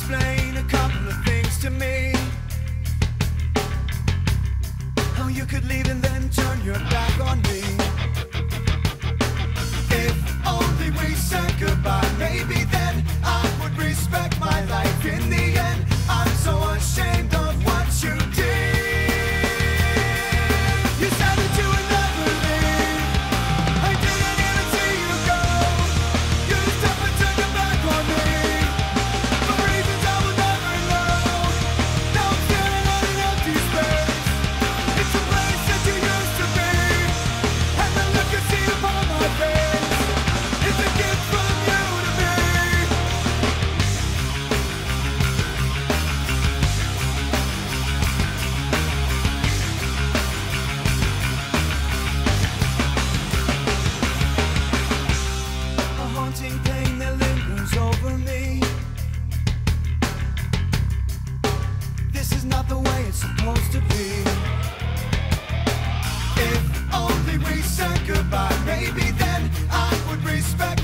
explain a couple of things to me? How you could leave and then turn your back on me? It's not the way it's supposed to be. If only we said goodbye, maybe then I would respect.